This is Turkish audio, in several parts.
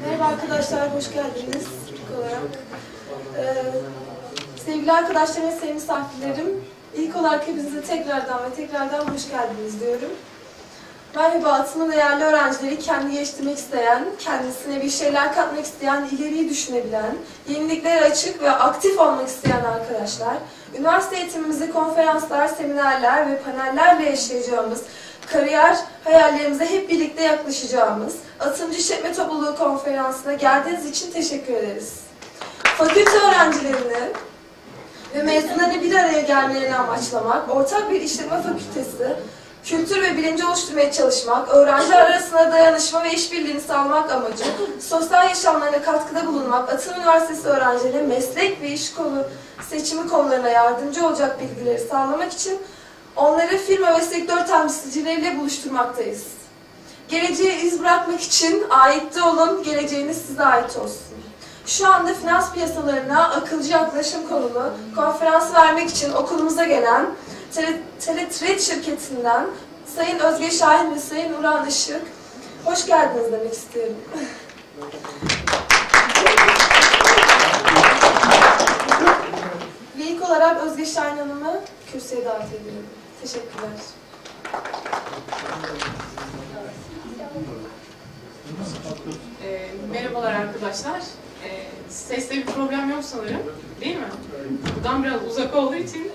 Merhaba arkadaşlar, hoş geldiniz ilk olarak. Ee, sevgili arkadaşlarım ve sevgili misafirlerim, ilk olarak hepinize tekrardan ve tekrardan hoş geldiniz diyorum. Merhaba Atım'ın değerli öğrencileri, kendi geliştirmek isteyen, kendisine bir şeyler katmak isteyen, ileriyi düşünebilen, yeniliklere açık ve aktif olmak isteyen arkadaşlar. Üniversite eğitimimizde konferanslar, seminerler ve panellerle yaşayacağımız kariyer hayallerimize hep birlikte yaklaşacağımız Atımcı İşletme Topluluğu Konferansı'na geldiğiniz için teşekkür ederiz. Fakülte öğrencilerini ve mezunlarını bir araya gelmelerini amaçlamak, ortak bir işletme fakültesi, kültür ve bilinci oluşturmaya çalışmak, öğrenciler arasında dayanışma ve işbirliğini sağlamak amacı, sosyal yaşamlarına katkıda bulunmak, Atım Üniversitesi öğrencilerine meslek ve iş konu seçimi konularına yardımcı olacak bilgileri sağlamak için onları firma ve sektör temsilcileriyle buluşturmaktayız. Geleceğe iz bırakmak için aitte olun, geleceğiniz size ait olsun. Şu anda finans piyasalarına akılcı yaklaşım konulu konferans vermek için okulumuza gelen Tele- Teletrade şirketinden Sayın Özge Şahin ve Sayın Uran Işık hoş geldiniz demek istiyorum. Ve ilk olarak Özge Şahin Hanım'ı kürsüye davet ediyorum. Teşekkürler. E, merhabalar arkadaşlar. E, seste bir problem yok sanırım. Değil mi? Buradan biraz uzak olduğu için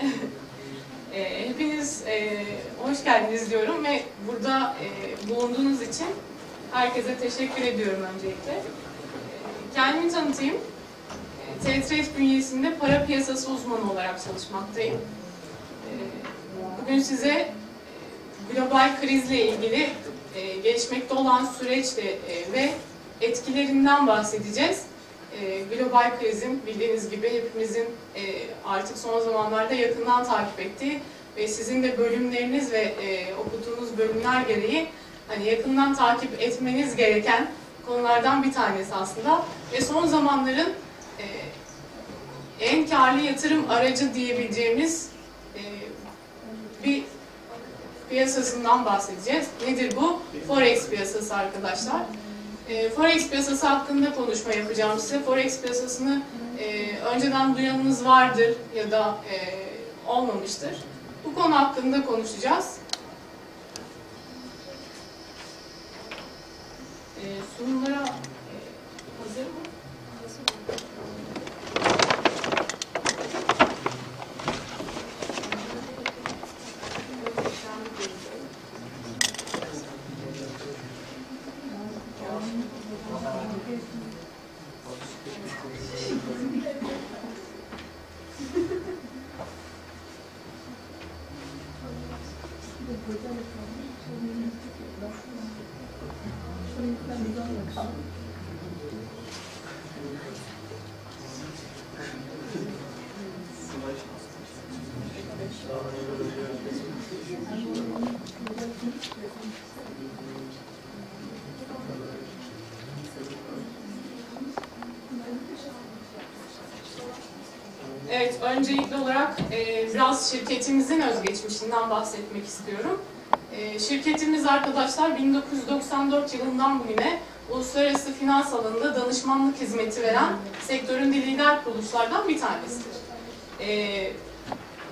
e, hepiniz e, hoş geldiniz diyorum ve burada e, bulunduğunuz için herkese teşekkür ediyorum öncelikle. E, kendimi tanıtayım. E, Teletrade bünyesinde para piyasası uzmanı olarak çalışmaktayım. Bugün size e, global krizle ilgili e, gelişmekte olan süreçle e, ve etkilerinden bahsedeceğiz. E, global krizin bildiğiniz gibi hepimizin e, artık son zamanlarda yakından takip ettiği ve sizin de bölümleriniz ve e, okuduğunuz bölümler gereği hani yakından takip etmeniz gereken konulardan bir tanesi aslında ve son zamanların e, en karlı yatırım aracı diyebileceğimiz bir piyasasından bahsedeceğiz. Nedir bu? Forex piyasası arkadaşlar. E, Forex piyasası hakkında konuşma yapacağım size. Forex piyasasını e, önceden duyanınız vardır ya da e, olmamıştır. Bu konu hakkında konuşacağız. E, sunumlara e, hazır mı? Evet, öncelikli olarak e, biraz şirketimizin özgeçmişinden bahsetmek istiyorum. E, şirketimiz arkadaşlar 1994 yılından bugüne uluslararası finans alanında danışmanlık hizmeti veren sektörün de lider kuruluşlardan bir tanesidir. E,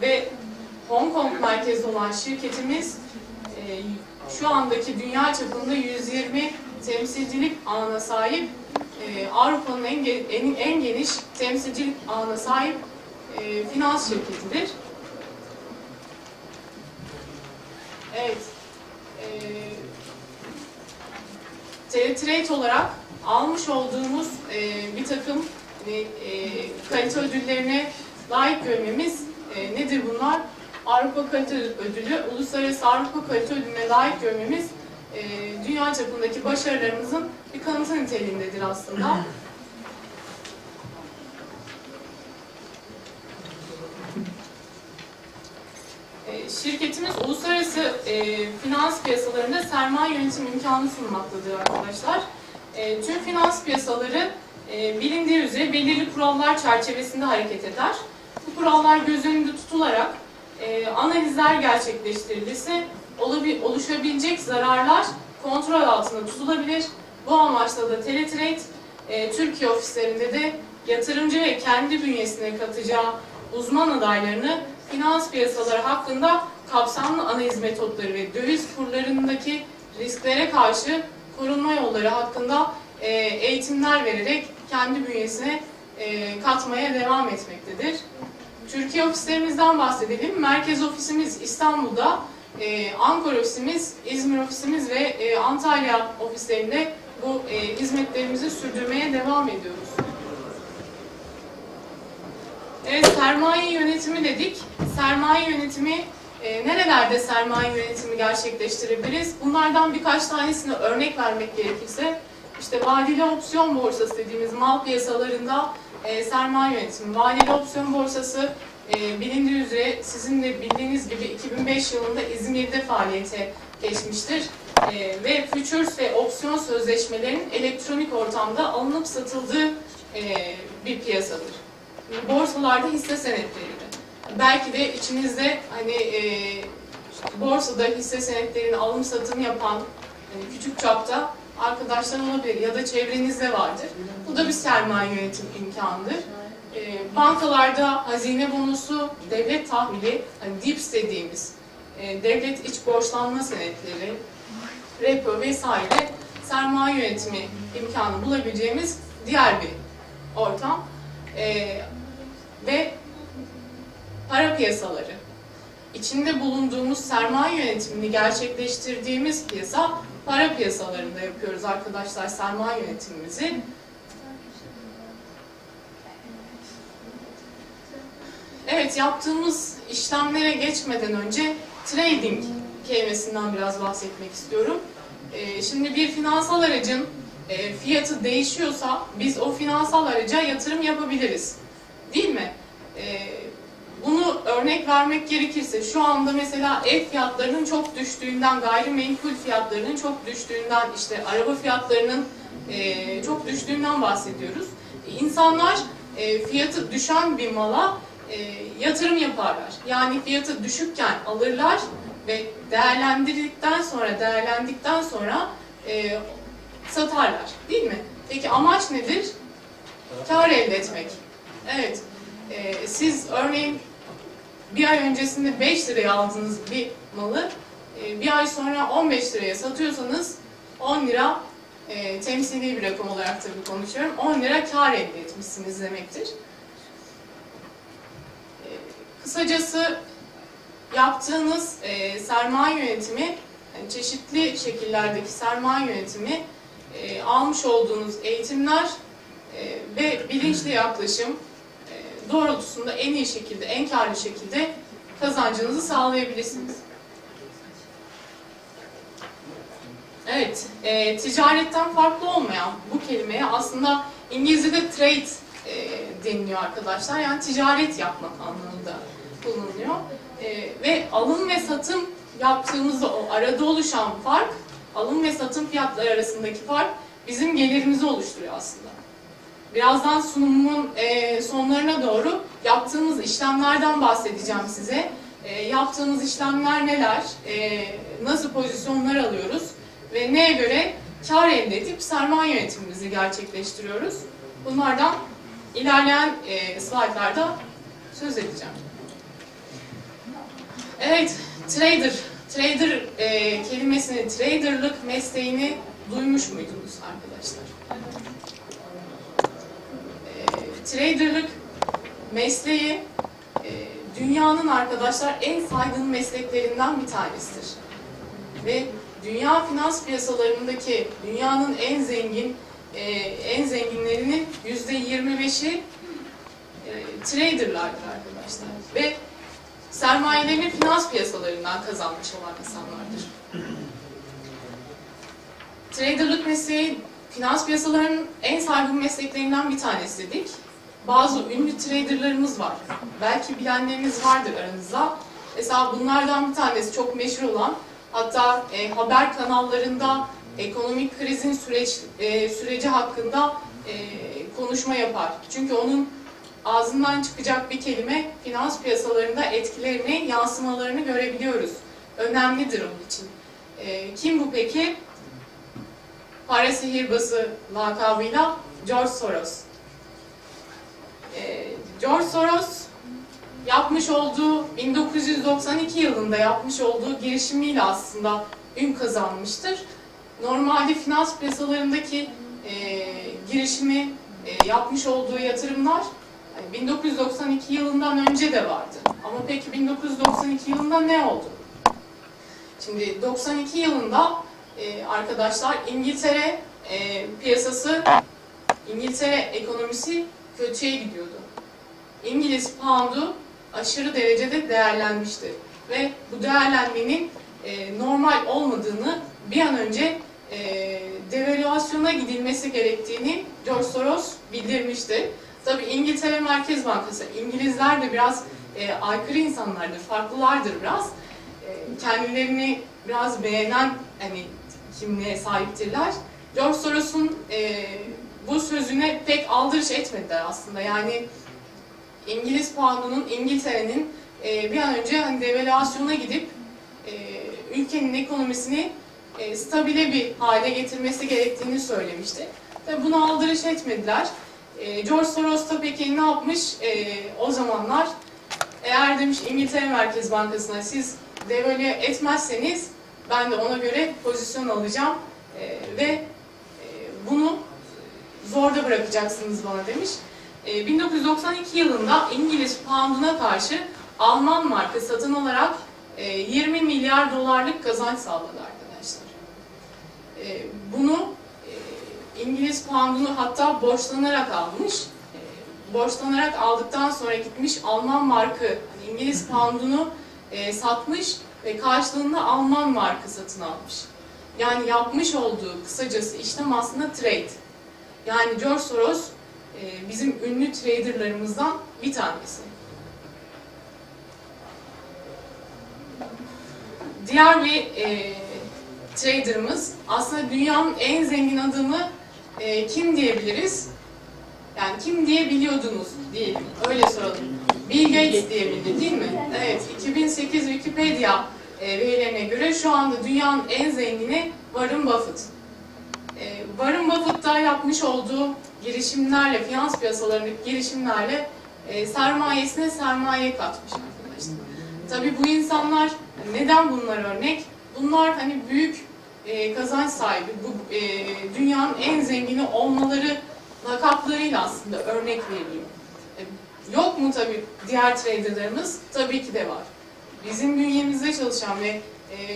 ve Hong Kong merkezli olan şirketimiz e, şu andaki dünya çapında 120 temsilcilik ağına sahip e, Avrupa'nın en, en, en geniş temsilcilik ağına sahip e, finans şirketidir. Evet. E, Teletrade olarak almış olduğumuz e, bir takım e, e, kalite ödüllerine layık görmemiz e, nedir bunlar? Avrupa Kalite Ödülü, Uluslararası Avrupa Kalite Ödülü'ne layık görmemiz e, dünya çapındaki başarılarımızın bir kanıtı niteliğindedir aslında. E, Şirketimiz uluslararası e, finans piyasalarında sermaye yönetim imkanı sunmaktadır arkadaşlar. E, tüm finans piyasaları e, bilindiği üzere belirli kurallar çerçevesinde hareket eder. Bu kurallar göz önünde tutularak e, analizler gerçekleştirilirse oluşabilecek zararlar kontrol altında tutulabilir Bu amaçla da Teletrade e, Türkiye ofislerinde de yatırımcı ve kendi bünyesine katacağı uzman adaylarını finans piyasaları hakkında kapsamlı analiz metotları ve döviz kurlarındaki risklere karşı korunma yolları hakkında e, eğitimler vererek kendi bünyesine e, katmaya devam etmektedir. Türkiye ofislerimizden bahsedelim. Merkez ofisimiz İstanbul'da, e, Ankara ofisimiz, İzmir ofisimiz ve e, Antalya ofislerinde bu e, hizmetlerimizi sürdürmeye devam ediyoruz. Evet, sermaye yönetimi dedik. Sermaye yönetimi, e, nerelerde sermaye yönetimi gerçekleştirebiliriz? Bunlardan birkaç tanesini örnek vermek gerekirse, işte vadeli opsiyon borsası dediğimiz mal piyasalarında e, sermaye yönetimi. Vadeli opsiyon borsası e, bilindiği üzere sizin de bildiğiniz gibi 2005 yılında İzmir'de faaliyete geçmiştir. E, ve futures ve opsiyon sözleşmelerinin elektronik ortamda alınıp satıldığı e, bir piyasadır. Borsalarda hisse senetleri. Belki de içinizde hani e, borsada hisse senetlerini alım satım yapan e, küçük çapta arkadaşlar olabilir ya da çevrenizde vardır. Bu da bir sermaye yönetim imkanıdır. E, bankalarda hazine bonusu, devlet tahvili, hani DIPS dediğimiz e, devlet iç borçlanma senetleri, repo vesaire sermaye yönetimi imkanı bulabileceğimiz diğer bir ortam. E, ve para piyasaları. İçinde bulunduğumuz sermaye yönetimini gerçekleştirdiğimiz piyasa para piyasalarında yapıyoruz arkadaşlar sermaye yönetimimizi. Evet yaptığımız işlemlere geçmeden önce trading kelimesinden biraz bahsetmek istiyorum. Ee, şimdi bir finansal aracın e, fiyatı değişiyorsa biz o finansal araca yatırım yapabiliriz. Değil mi? Ee, bunu örnek vermek gerekirse şu anda mesela ev fiyatlarının çok düştüğünden, gayrimenkul fiyatlarının çok düştüğünden, işte araba fiyatlarının e, çok düştüğünden bahsediyoruz. İnsanlar e, fiyatı düşen bir mala e, yatırım yaparlar. Yani fiyatı düşükken alırlar ve değerlendirdikten sonra, değerlendikten sonra e, satarlar. Değil mi? Peki amaç nedir? Kar elde etmek. Evet. Ee, siz örneğin bir ay öncesinde 5 liraya aldığınız bir malı e, bir ay sonra 15 liraya satıyorsanız 10 lira e, temsili bir rakam olarak tabii konuşuyorum. 10 lira kar elde etmişsiniz demektir. E, kısacası yaptığınız e, sermaye yönetimi yani çeşitli şekillerdeki sermaye yönetimi e, almış olduğunuz eğitimler e, ve bilinçli yaklaşım e, doğrultusunda en iyi şekilde, en karlı şekilde kazancınızı sağlayabilirsiniz. Evet, e, ticaretten farklı olmayan bu kelimeye aslında İngilizce'de trade e, deniliyor arkadaşlar. Yani ticaret yapmak anlamında kullanılıyor. E, ve alım ve satım yaptığımızda o arada oluşan fark, alım ve satım fiyatları arasındaki fark bizim gelirimizi oluşturuyor aslında. Birazdan sunumumun e, sonlarına doğru yaptığımız işlemlerden bahsedeceğim size. E, yaptığımız işlemler neler, e, nasıl pozisyonlar alıyoruz ve neye göre kar elde edip sermaye yönetimimizi gerçekleştiriyoruz. Bunlardan ilerleyen e, slaytlarda söz edeceğim. Evet, trader. Trader e, kelimesini, traderlık mesleğini duymuş muydunuz arkadaşlar? Traderlık mesleği e, dünyanın arkadaşlar en saygın mesleklerinden bir tanesidir. Ve dünya finans piyasalarındaki dünyanın en zengin e, en zenginlerinin yüzde 25'i e, traderlardır arkadaşlar. Ve sermayelerini finans piyasalarından kazanmış olan insanlardır. Traderlık mesleği finans piyasalarının en saygın mesleklerinden bir tanesi dedik bazı ünlü traderlarımız var. Belki bilenleriniz vardır aranızda. Mesela bunlardan bir tanesi çok meşhur olan, hatta e, haber kanallarında ekonomik krizin süreç e, süreci hakkında e, konuşma yapar. Çünkü onun ağzından çıkacak bir kelime finans piyasalarında etkilerini, yansımalarını görebiliyoruz. Önemlidir onun için. E, kim bu peki? para sihirbazı lakabıyla George Soros. Ee, George Soros yapmış olduğu 1992 yılında yapmış olduğu girişimiyle aslında ün kazanmıştır. Normalde finans piyasalarındaki e, girişimi e, yapmış olduğu yatırımlar hani 1992 yılından önce de vardı. Ama peki 1992 yılında ne oldu? Şimdi 92 yılında e, arkadaşlar İngiltere e, piyasası, İngiltere ekonomisi kötüye gidiyordu. İngiliz poundu aşırı derecede değerlenmişti. Ve bu değerlenmenin e, normal olmadığını bir an önce e, devalüasyona gidilmesi gerektiğini George Soros bildirmişti. Tabi İngiltere Merkez Bankası, İngilizler de biraz e, aykırı insanlardır, farklılardır biraz. E, kendilerini biraz beğenen hani kimliğe sahiptirler. George Soros'un e, bu sözüne pek aldırış etmediler aslında. Yani İngiliz poundunun, İngiltere'nin e, bir an önce hani devalüasyona gidip e, ülkenin ekonomisini e, stabile bir hale getirmesi gerektiğini söylemişti. Tabii buna aldırış etmediler. E, George Soros da peki ne yapmış e, o zamanlar? Eğer demiş İngiltere Merkez Bankası'na siz devalüe etmezseniz ben de ona göre pozisyon alacağım e, ve e, bunu zorda bırakacaksınız bana demiş. E, 1992 yılında İngiliz pounduna karşı Alman marka satın alarak e, 20 milyar dolarlık kazanç sağladı arkadaşlar. E, bunu e, İngiliz poundunu hatta borçlanarak almış. E, borçlanarak aldıktan sonra gitmiş Alman markı, hani İngiliz poundunu e, satmış ve karşılığında Alman markı satın almış. Yani yapmış olduğu kısacası işlem aslında trade. Yani George Soros e, bizim ünlü traderlarımızdan bir tanesi. Diğer bir e, traderımız aslında dünyanın en zengin adamı e, kim diyebiliriz? Yani kim diyebiliyordunuz diyelim. Öyle soralım. Bill Gates diyebilir değil mi? Evet. 2008 Wikipedia e, verilerine göre şu anda dünyanın en zengini Warren Buffett. E, Warren Buffett da yapmış olduğu girişimlerle, finans piyasalarındaki girişimlerle e, sermayesine sermaye katmış arkadaşlar. Tabii bu insanlar neden bunlar örnek? Bunlar hani büyük e, kazanç sahibi, bu e, dünyanın en zengini olmaları lakaplarıyla aslında örnek veriliyor. Yok mu tabii diğer traderlarımız? Tabii ki de var. Bizim bünyemizde çalışan ve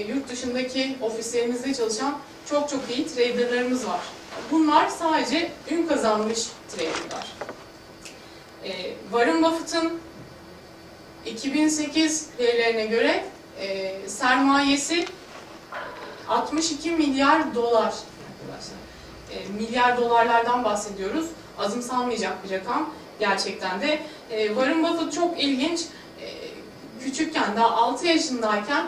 yurt dışındaki ofislerimizde çalışan çok çok iyi traderlarımız var. Bunlar sadece ün kazanmış traderlar. E, Warren Buffett'ın 2008 verilerine göre e, sermayesi 62 milyar dolar arkadaşlar. E, milyar dolarlardan bahsediyoruz. Azımsanmayacak bir rakam gerçekten de. E, Warren Buffett çok ilginç. E, küçükken daha 6 yaşındayken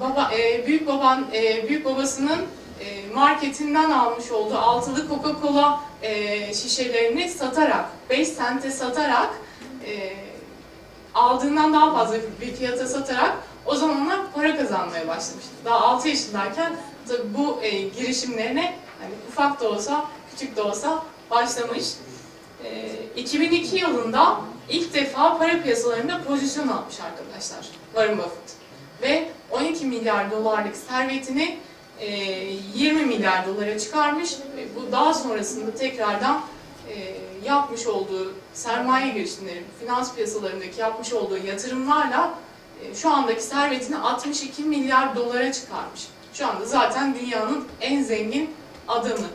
baba e, büyük baban e, büyük babasının e, marketinden almış olduğu altılı Coca-Cola e, şişelerini satarak 5 sente satarak e, aldığından daha fazla bir fiyata satarak o zamanlar para kazanmaya başlamıştı. Daha 6 yaşındayken tabii bu e, girişimlerine hani ufak da olsa, küçük de olsa başlamış. E, 2002 yılında ilk defa para piyasalarında pozisyon almış arkadaşlar Warren Buffett. Ve 12 milyar dolarlık servetini e, 20 milyar dolara çıkarmış. Ve bu daha sonrasında tekrardan e, yapmış olduğu sermaye girişimleri, finans piyasalarındaki yapmış olduğu yatırımlarla e, şu andaki servetini 62 milyar dolara çıkarmış. Şu anda zaten dünyanın en zengin adamı.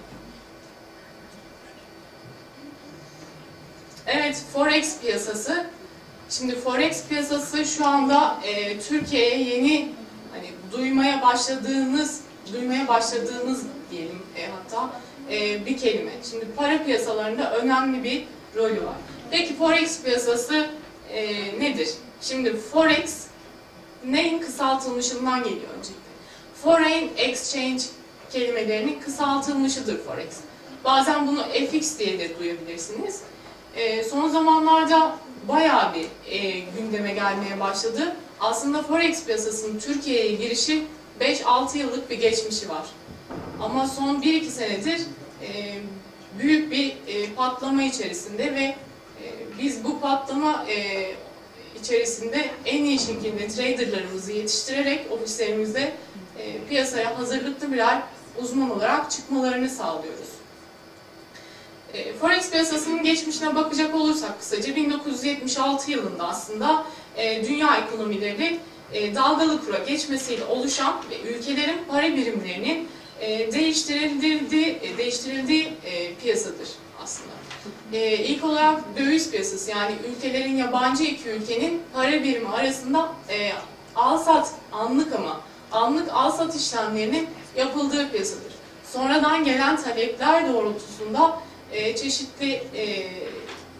Evet, Forex piyasası. Şimdi Forex piyasası şu anda e, Türkiye'ye yeni duymaya başladığınız, duymaya başladığınız diyelim e, hatta e, bir kelime. Şimdi para piyasalarında önemli bir rolü var. Peki Forex piyasası e, nedir? Şimdi Forex neyin kısaltılmışından geliyor öncelikle. Foreign Exchange kelimelerinin kısaltılmışıdır Forex. Bazen bunu FX diye de duyabilirsiniz. E, son zamanlarda bayağı bir e, gündeme gelmeye başladı. Aslında Forex piyasasının Türkiye'ye girişi 5-6 yıllık bir geçmişi var. Ama son 1-2 senedir e, büyük bir e, patlama içerisinde ve e, biz bu patlama e, içerisinde en iyi şekilde traderlarımızı yetiştirerek ofislerimizde e, piyasaya hazırlıklı birer uzman olarak çıkmalarını sağlıyoruz. E, Forex piyasasının geçmişine bakacak olursak kısaca 1976 yılında aslında e, dünya ekonomileri e, dalgalı kura geçmesiyle oluşan ve ülkelerin para birimlerinin e, değiştirildiği, değiştirildiği piyasadır aslında. E, ilk olarak döviz piyasası yani ülkelerin yabancı iki ülkenin para birimi arasında al-sat anlık ama anlık al-sat işlemlerinin yapıldığı piyasadır. Sonradan gelen talepler doğrultusunda e, çeşitli e,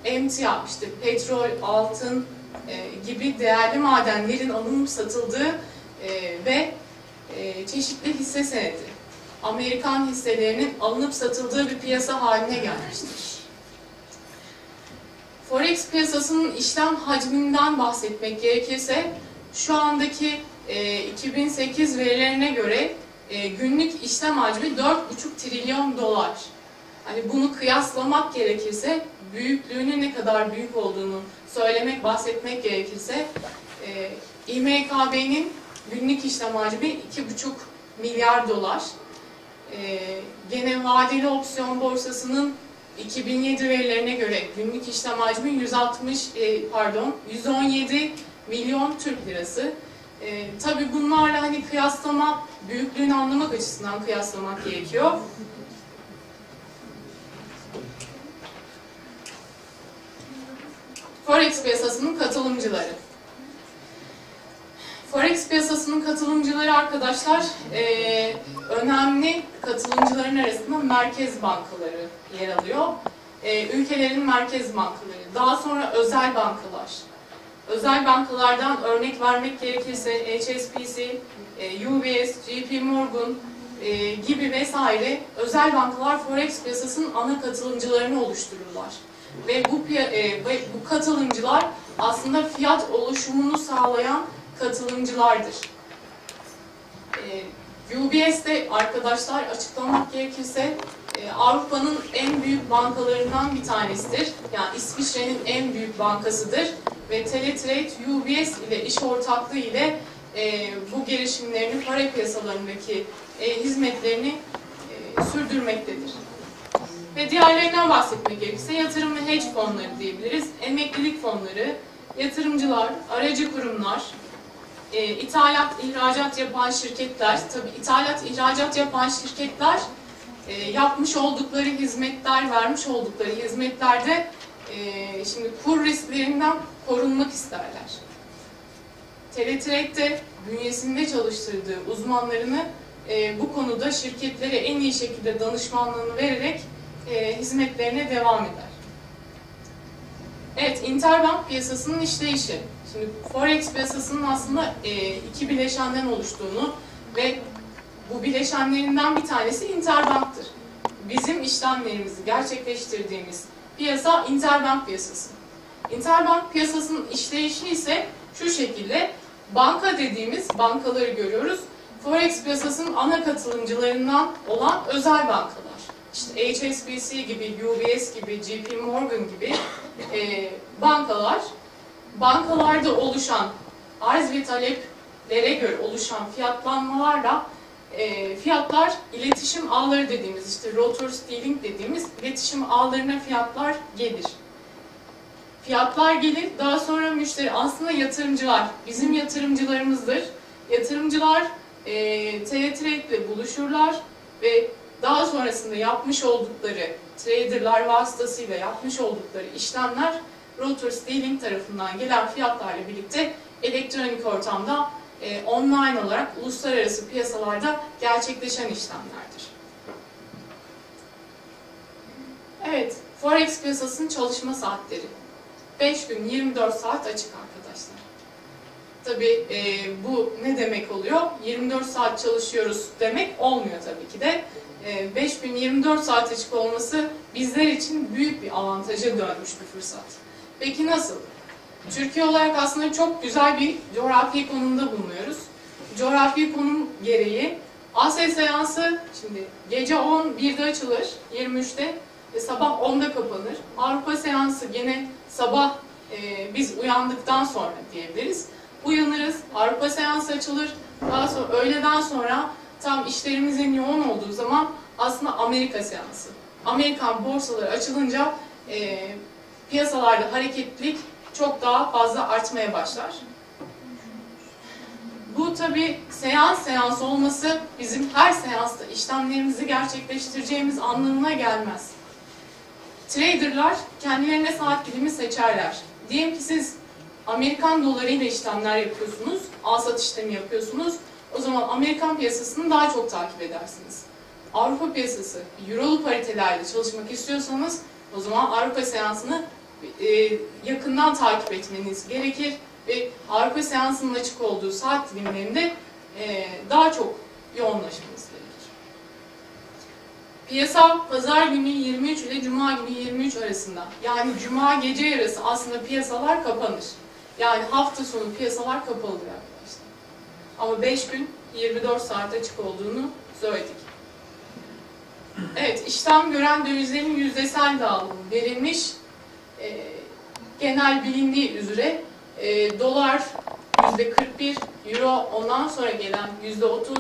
emtia, işte petrol, altın e, gibi değerli madenlerin alınıp satıldığı e, ve e, çeşitli hisse senedi, Amerikan hisselerinin alınıp satıldığı bir piyasa haline gelmiştir. Forex piyasasının işlem hacminden bahsetmek gerekirse şu andaki e, 2008 verilerine göre e, günlük işlem hacmi 4,5 trilyon dolar. Hani bunu kıyaslamak gerekirse büyüklüğünün ne kadar büyük olduğunu söylemek, bahsetmek gerekirse e, İMKB'nin günlük işlem hacmi 2,5 milyar dolar. E, gene vadeli opsiyon borsasının 2007 verilerine göre günlük işlem hacmi 160 e, pardon 117 milyon Türk lirası. E, tabii bunlarla hani kıyaslama büyüklüğünü anlamak açısından kıyaslamak gerekiyor. Forex piyasasının katılımcıları. Forex piyasasının katılımcıları arkadaşlar e, önemli katılımcıların arasında merkez bankaları yer alıyor. E, ülkelerin merkez bankaları, daha sonra özel bankalar. Özel bankalardan örnek vermek gerekirse HSBC, e, UBS, JP Morgan e, gibi vesaire özel bankalar Forex piyasasının ana katılımcılarını oluştururlar. Ve bu, e, ve bu katılımcılar aslında fiyat oluşumunu sağlayan katılımcılardır. E, UBS'de arkadaşlar açıklamak gerekirse e, Avrupa'nın en büyük bankalarından bir tanesidir. Yani İsviçre'nin en büyük bankasıdır. Ve Teletrade UBS ile iş ortaklığı ile e, bu girişimlerini para piyasalarındaki e, hizmetlerini sürdürmektedir. Ve diğerlerinden bahsetmek gerekirse yatırım ve hedge fonları diyebiliriz. Emeklilik fonları, yatırımcılar, aracı kurumlar, e, ithalat, ihracat yapan şirketler, tabii ithalat, ihracat yapan şirketler e, yapmış oldukları hizmetler, vermiş oldukları hizmetlerde e, şimdi kur risklerinden korunmak isterler. Teletrade'de bünyesinde çalıştırdığı uzmanlarını e, bu konuda şirketlere en iyi şekilde danışmanlığını vererek e, hizmetlerine devam eder. Evet, interbank piyasasının işleyişi. Şimdi Forex piyasasının aslında e, iki bileşenden oluştuğunu ve bu bileşenlerinden bir tanesi interbanktır. Bizim işlemlerimizi gerçekleştirdiğimiz piyasa interbank piyasası. Interbank piyasasının işleyişi ise şu şekilde banka dediğimiz bankaları görüyoruz. Forex piyasasının ana katılımcılarından olan özel bankalar. İşte HSBC gibi, UBS gibi, JP Morgan gibi e, bankalar, bankalarda oluşan arz ve taleplere göre oluşan fiyatlanmalarla e, fiyatlar iletişim ağları dediğimiz işte rotor stealing dediğimiz iletişim ağlarına fiyatlar gelir. Fiyatlar gelir, daha sonra müşteri aslında yatırımcılar, bizim yatırımcılarımızdır. Yatırımcılar e, Teletrade ile buluşurlar ve daha sonrasında yapmış oldukları traderlar vasıtasıyla yapmış oldukları işlemler rotor stealing tarafından gelen fiyatlarla birlikte elektronik ortamda e, online olarak uluslararası piyasalarda gerçekleşen işlemlerdir. Evet, Forex piyasasının çalışma saatleri. 5 gün 24 saat açık arkadaşlar. Tabii e, bu ne demek oluyor? 24 saat çalışıyoruz demek olmuyor tabii ki de. 5 gün 24 saat açık olması bizler için büyük bir avantaja dönmüş bir fırsat. Peki nasıl? Türkiye olarak aslında çok güzel bir coğrafi konumda bulunuyoruz. Coğrafi konum gereği Asya seansı şimdi gece 11'de açılır, 23'te ve sabah 10'da kapanır. Avrupa seansı gene sabah e, biz uyandıktan sonra diyebiliriz. Uyanırız, Avrupa seansı açılır. Daha sonra öğleden sonra tam işlerimizin yoğun olduğu zaman aslında Amerika seansı. Amerikan borsaları açılınca e, piyasalarda hareketlilik çok daha fazla artmaya başlar. Bu tabi seans seans olması bizim her seansta işlemlerimizi gerçekleştireceğimiz anlamına gelmez. Traderlar kendilerine saat dilimi seçerler. Diyelim ki siz Amerikan dolarıyla işlemler yapıyorsunuz, al satış işlemi yapıyorsunuz. O zaman Amerikan piyasasını daha çok takip edersiniz. Avrupa piyasası, Eurolu paritelerle çalışmak istiyorsanız o zaman Avrupa seansını e, yakından takip etmeniz gerekir ve Avrupa seansının açık olduğu saat dilimlerinde e, daha çok yoğunlaşmanız gerekir. Piyasa pazar günü 23 ile cuma günü 23 arasında yani cuma gece yarısı aslında piyasalar kapanır. Yani hafta sonu piyasalar kapalıdır arkadaşlar. Ama 5 gün 24 saat açık olduğunu söyledik. Evet, işlem gören dövizlerin yüzdesel dağılımı verilmiş. E, genel bilindiği üzere e, dolar yüzde 41, euro ondan sonra gelen yüzde 30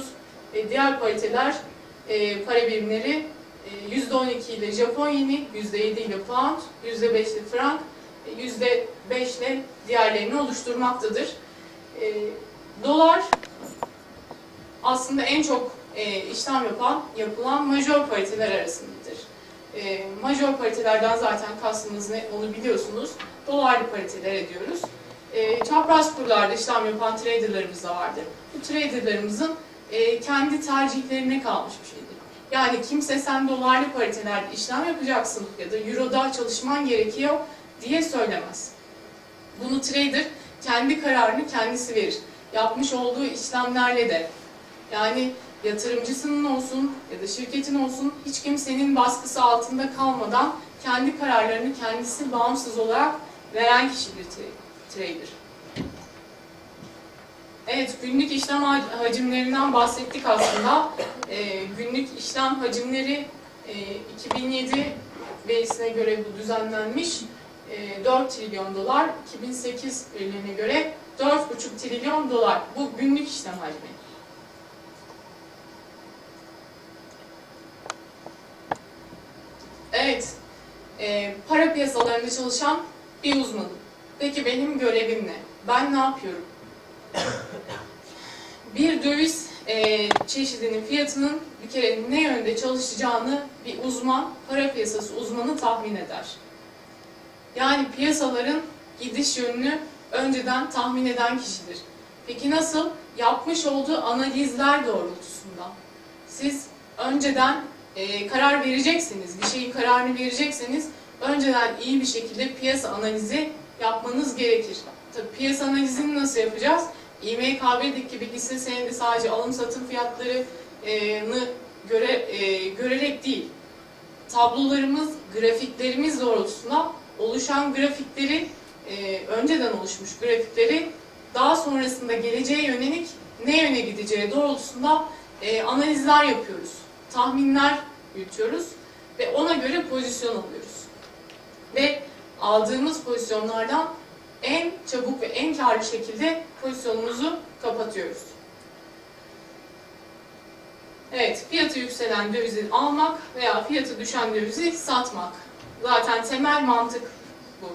ve diğer pariteler e, para birimleri e, yüzde 12 ile Japon yeni, yüzde 7 ile pound, yüzde 5 ile frank, e, yüzde 5 ile diğerlerini oluşturmaktadır. E, dolar aslında en çok e, işlem yapan, yapılan major pariteler arasındadır. E, major paritelerden zaten kastımız ne onu biliyorsunuz. Dolarlı pariteler ediyoruz. E, çapraz kurlarda işlem yapan traderlarımız da vardır. Bu traderlarımızın e, kendi tercihlerine kalmış bir şeydir. Yani kimse sen dolarlı paritelerde işlem yapacaksın ya da euroda çalışman gerekiyor diye söylemez. Bunu trader kendi kararını kendisi verir. Yapmış olduğu işlemlerle de yani yatırımcısının olsun ya da şirketin olsun hiç kimsenin baskısı altında kalmadan kendi kararlarını kendisi bağımsız olarak veren kişi bir trader. Evet, günlük işlem hacimlerinden bahsettik aslında. Ee, günlük işlem hacimleri e, 2007 verisine göre bu düzenlenmiş. E, 4 trilyon dolar, 2008 verilerine göre 4,5 trilyon dolar. Bu günlük işlem hacmi. Evet, e, para piyasalarında çalışan bir uzmanım. Peki benim görevim ne? Ben ne yapıyorum? bir döviz e, çeşidinin fiyatının bir kere ne yönde çalışacağını bir uzman, para piyasası uzmanı tahmin eder. Yani piyasaların gidiş yönünü önceden tahmin eden kişidir. Peki nasıl? Yapmış olduğu analizler doğrultusunda. Siz önceden e, karar vereceksiniz, bir şeyin kararını verecekseniz önceden iyi bir şekilde piyasa analizi yapmanız gerekir. Tabii piyasa analizini nasıl yapacağız? İMKB'deki gibi hisse senedi sadece alım satım fiyatlarını göre, e, görerek değil, tablolarımız, grafiklerimiz doğrultusunda oluşan grafikleri, e, önceden oluşmuş grafikleri daha sonrasında geleceğe yönelik ne yöne gideceği doğrultusunda e, analizler yapıyoruz. Tahminler yürütüyoruz ve ona göre pozisyon alıyoruz. Ve aldığımız pozisyonlardan en çabuk ve en karlı şekilde pozisyonumuzu kapatıyoruz. Evet, fiyatı yükselen dövizi almak veya fiyatı düşen dövizi satmak. Zaten temel mantık bu.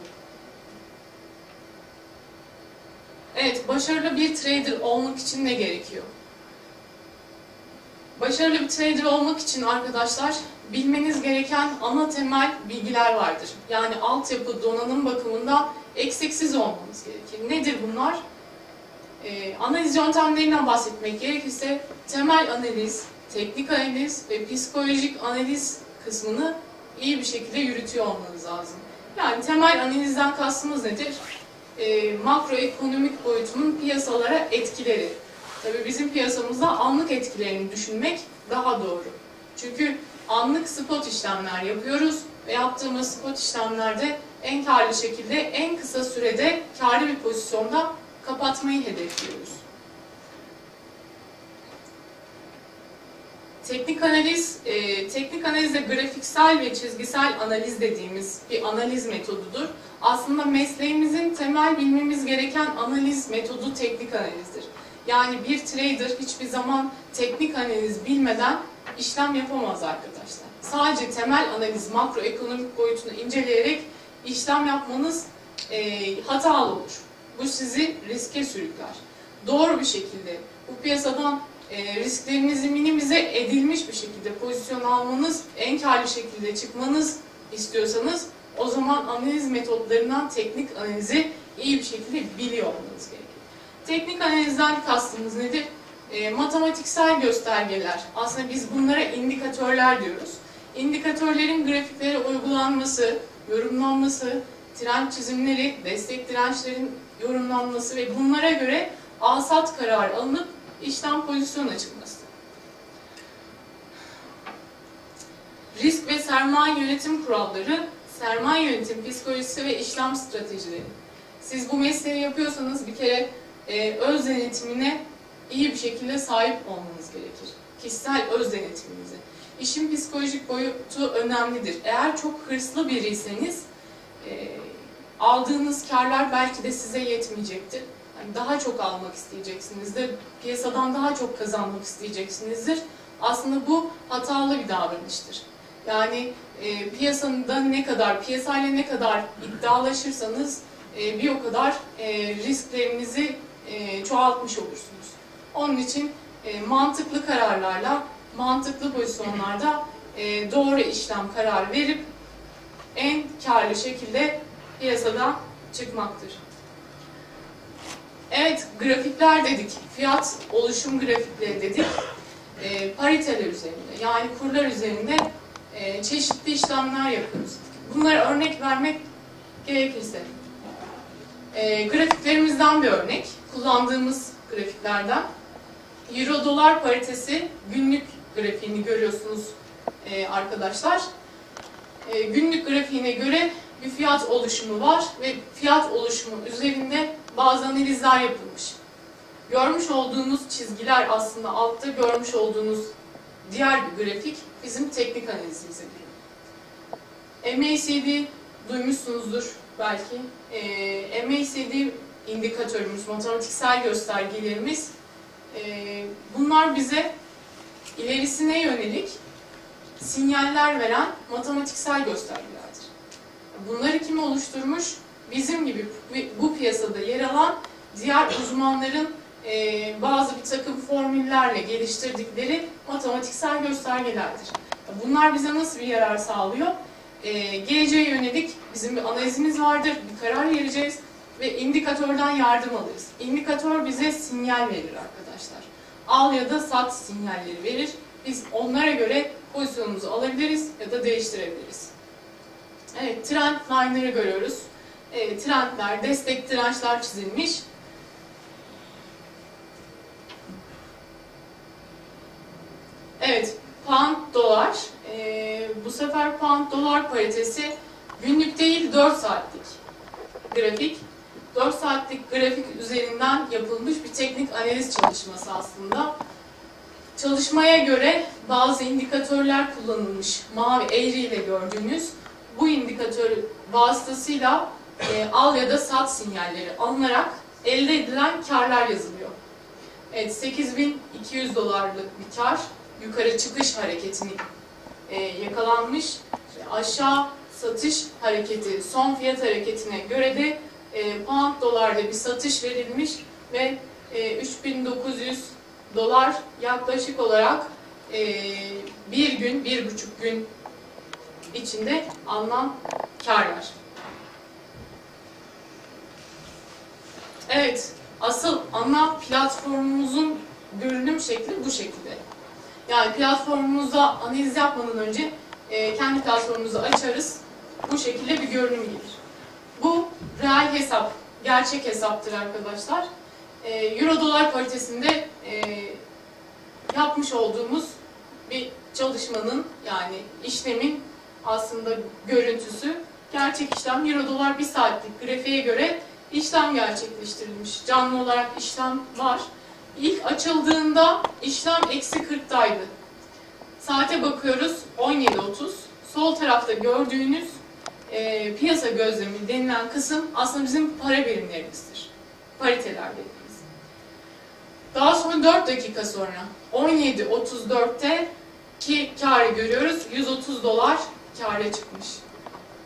Evet, başarılı bir trader olmak için ne gerekiyor? Başarılı bir trader olmak için arkadaşlar bilmeniz gereken ana temel bilgiler vardır. Yani altyapı, donanım bakımında eksiksiz olmanız gerekir. Nedir bunlar? Ee, analiz yöntemlerinden bahsetmek gerekirse temel analiz, teknik analiz ve psikolojik analiz kısmını iyi bir şekilde yürütüyor olmanız lazım. Yani temel analizden kastımız nedir? Ee, makroekonomik boyutunun piyasalara etkileri. Tabii bizim piyasamızda anlık etkilerini düşünmek daha doğru. Çünkü anlık spot işlemler yapıyoruz ve yaptığımız spot işlemlerde en karlı şekilde en kısa sürede karlı bir pozisyonda kapatmayı hedefliyoruz. teknik analiz, e, teknik analizde grafiksel ve çizgisel analiz dediğimiz bir analiz metodudur. Aslında mesleğimizin temel bilmemiz gereken analiz metodu teknik analizdir. Yani bir trader hiçbir zaman teknik analiz bilmeden işlem yapamaz arkadaşlar. Sadece temel analiz, makroekonomik boyutunu inceleyerek işlem yapmanız e, hatalı olur. Bu sizi riske sürükler. Doğru bir şekilde bu piyasadan e, risklerinizi minimize edilmiş bir şekilde pozisyon almanız, en karlı şekilde çıkmanız istiyorsanız o zaman analiz metotlarından teknik analizi iyi bir şekilde biliyor olmanız gerekiyor. Teknik analizden kastımız nedir? E, matematiksel göstergeler. Aslında biz bunlara indikatörler diyoruz. İndikatörlerin grafiklere uygulanması, yorumlanması, trend çizimleri, destek dirençlerin yorumlanması ve bunlara göre alsat kararı alınıp işlem pozisyona çıkması. Risk ve sermaye yönetim kuralları, sermaye yönetim psikolojisi ve işlem stratejileri. Siz bu mesleği yapıyorsanız bir kere e, öz denetimine iyi bir şekilde sahip olmanız gerekir. Kişisel öz denetiminize. İşin psikolojik boyutu önemlidir. Eğer çok hırslı biriyseniz e, aldığınız karlar belki de size yetmeyecektir. Yani daha çok almak isteyeceksinizdir. Piyasadan daha çok kazanmak isteyeceksinizdir. Aslında bu hatalı bir davranıştır. Yani e, piyasada ne kadar, piyasayla ne kadar iddialaşırsanız e, bir o kadar e, risklerinizi e, çoğaltmış olursunuz. Onun için e, mantıklı kararlarla, mantıklı pozisyonlarda e, doğru işlem karar verip en karlı şekilde piyasada çıkmaktır. Evet, grafikler dedik. Fiyat oluşum grafikleri dedik. E, pariteler üzerinde, yani kurlar üzerinde e, çeşitli işlemler yapıyoruz. Bunlara örnek vermek gerekirse. E, grafiklerimizden bir örnek, kullandığımız grafiklerden. Euro dolar paritesi günlük grafiğini görüyorsunuz e, arkadaşlar. E, günlük grafiğine göre bir fiyat oluşumu var ve fiyat oluşumu üzerinde bazı analizler yapılmış. Görmüş olduğunuz çizgiler aslında altta görmüş olduğunuz diğer bir grafik bizim teknik analizimize giriyor. MACD duymuşsunuzdur belki. E, MACD indikatörümüz, matematiksel göstergelerimiz e, bunlar bize ilerisine yönelik sinyaller veren matematiksel göstergelerdir. Bunları kim oluşturmuş? Bizim gibi bu piyasada yer alan diğer uzmanların e, bazı bir takım formüllerle geliştirdikleri matematiksel göstergelerdir. Bunlar bize nasıl bir yarar sağlıyor? E, geleceğe yönelik bizim bir analizimiz vardır, bir karar vereceğiz ve indikatörden yardım alırız. İndikatör bize sinyal verir arkadaşlar. Al ya da sat sinyalleri verir. Biz onlara göre pozisyonumuzu alabiliriz ya da değiştirebiliriz. Evet, trend line'ları görüyoruz. E, trendler, destek dirençler çizilmiş. Evet, pound dolar. E, bu sefer pound dolar paritesi günlük değil 4 saatlik grafik. 4 saatlik grafik üzerinden yapılmış bir teknik analiz çalışması aslında. Çalışmaya göre bazı indikatörler kullanılmış. Mavi eğriyle gördüğünüz bu indikatör vasıtasıyla e, al ya da sat sinyalleri alınarak elde edilen karlar yazılıyor. Evet 8200 dolarlık bir kar yukarı çıkış hareketini e, yakalanmış. Aşağı satış hareketi, son fiyat hareketine göre de e, pound dolarda bir satış verilmiş ve e, 3900 dolar yaklaşık olarak e, bir gün, bir buçuk gün içinde alınan karlar. Evet, asıl ana platformumuzun görünüm şekli bu şekilde. Yani platformumuzda analiz yapmadan önce e, kendi platformumuzu açarız. Bu şekilde bir görünüm gelir. Bu reel hesap, gerçek hesaptır arkadaşlar. E, Euro dolar paritesinde e, yapmış olduğumuz bir çalışmanın yani işlemin aslında görüntüsü. Gerçek işlem Euro dolar 1 saatlik grafiğe göre işlem gerçekleştirilmiş. Canlı olarak işlem var. İlk açıldığında işlem eksi 40'taydı. Saate bakıyoruz 17.30. Sol tarafta gördüğünüz e, piyasa gözlemi denilen kısım aslında bizim para birimlerimizdir. Pariteler dediğimiz. Daha sonra 4 dakika sonra 17.34'te ki karı görüyoruz. 130 dolar kâra çıkmış.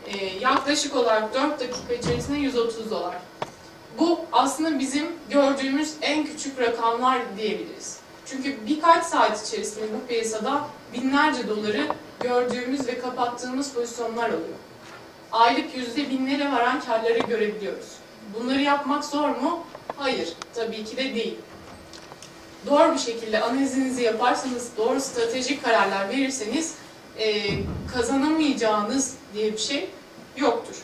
E, yaklaşık olarak 4 dakika içerisinde 130 dolar. Bu aslında bizim gördüğümüz en küçük rakamlar diyebiliriz. Çünkü birkaç saat içerisinde bu piyasada binlerce doları gördüğümüz ve kapattığımız pozisyonlar oluyor. Aylık yüzde binlere varan karları görebiliyoruz. Bunları yapmak zor mu? Hayır, tabii ki de değil. Doğru bir şekilde analizinizi yaparsanız, doğru stratejik kararlar verirseniz e, kazanamayacağınız diye bir şey yoktur.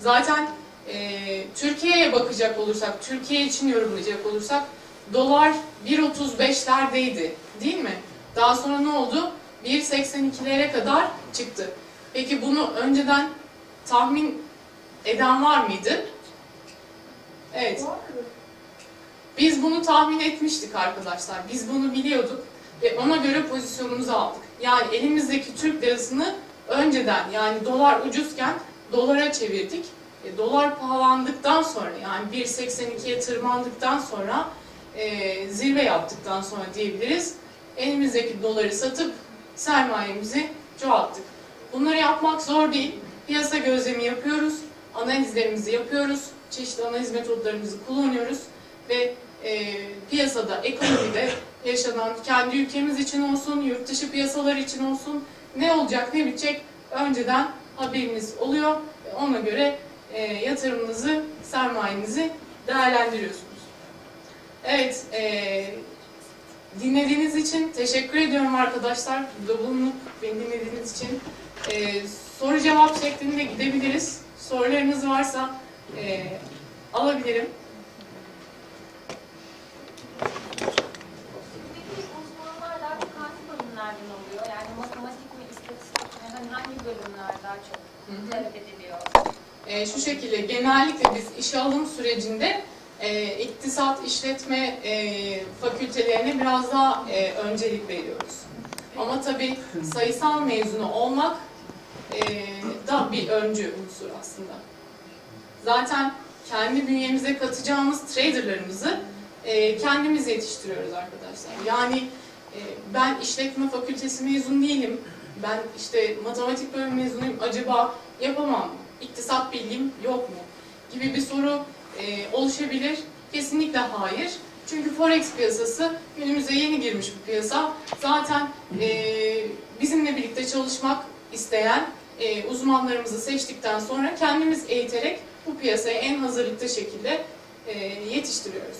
Zaten e, Türkiye'ye bakacak olursak, Türkiye için yorumlayacak olursak dolar 1.35'lerdeydi değil mi? Daha sonra ne oldu? 1.82'lere kadar çıktı. Peki bunu önceden tahmin eden var mıydı? Evet. Biz bunu tahmin etmiştik arkadaşlar. Biz bunu biliyorduk ve ona göre pozisyonumuzu aldık. Yani elimizdeki Türk lirasını önceden yani dolar ucuzken dolara çevirdik. E, dolar pahalandıktan sonra yani 1.82'ye tırmandıktan sonra e, zirve yaptıktan sonra diyebiliriz. Elimizdeki doları satıp sermayemizi çoğalttık. Bunları yapmak zor değil. Piyasa gözlemi yapıyoruz, analizlerimizi yapıyoruz, çeşitli analiz metodlarımızı kullanıyoruz ve e, piyasada, ekonomide yaşanan kendi ülkemiz için olsun, yurt dışı piyasalar için olsun ne olacak, ne bitecek önceden haberiniz oluyor ona göre e, yatırımınızı, sermayenizi değerlendiriyorsunuz. Evet, e, dinlediğiniz için teşekkür ediyorum arkadaşlar. Burada bulunup beni dinlediğiniz için. E, soru cevap şeklinde gidebiliriz. Sorularınız varsa e, alabilirim. E, şu şekilde genellikle biz işe alım sürecinde e, iktisat işletme e, fakültelerine biraz daha e, öncelik veriyoruz. Ama tabii sayısal mezunu olmak e, da bir öncü unsur aslında. Zaten kendi bünyemize katacağımız traderlarımızı e, kendimiz yetiştiriyoruz arkadaşlar. Yani e, ben işletme fakültesi mezun değilim. Ben işte matematik bölümü mezunuyum. Acaba yapamam mı? İktisat bilgim yok mu? Gibi bir soru e, oluşabilir. Kesinlikle hayır. Çünkü forex piyasası günümüze yeni girmiş bir piyasa. Zaten e, bizimle birlikte çalışmak isteyen e, uzmanlarımızı seçtikten sonra kendimiz eğiterek bu piyasaya en hazırlıklı şekilde e, yetiştiriyoruz.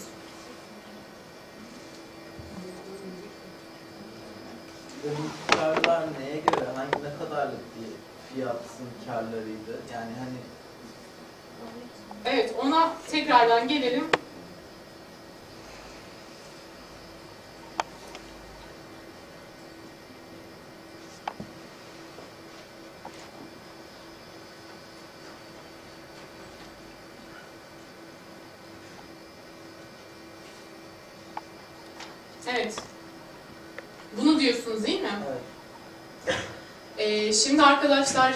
Bu karlar neye göre, hangi ne kadarlık bir fiyatın karlarıydı? Yani hani Evet, ona tekrardan gelelim. Evet. Bunu diyorsunuz değil mi? evet, Ee, şimdi arkadaşlar